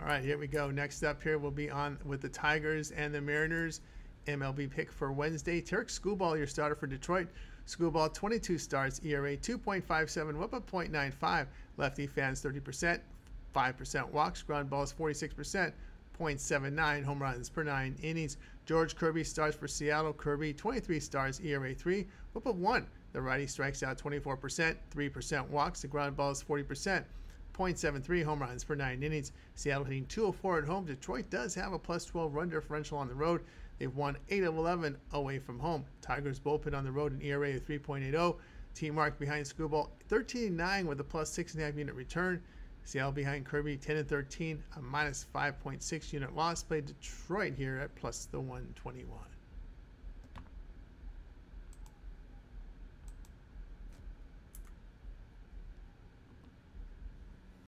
All right, here we go. Next up here will be on with the Tigers and the Mariners. MLB pick for Wednesday. Tarik Skubal, your starter for Detroit. Skubal, 22 starts, ERA 2.57, whip up 0.95. Lefty fans 30%, 5% walks, ground balls 46%, 0.79 home runs per nine innings. George Kirby starts for Seattle. Kirby, 23 starts, ERA 3, whip of 1. The righty strikes out 24%, 3% walks, the ground balls 40%. 0.73 home runs per nine innings. Seattle hitting 204 at home. Detroit does have a plus 12 run differential on the road. They've won 8 of 11 away from home. Tigers bullpen on the road, an ERA of 3.80. Team mark behind Skubal, 13 9 with a plus 6.5 unit return. Seattle behind Kirby, 10 and 13, a minus 5.6 unit loss. Played Detroit here at plus the 121.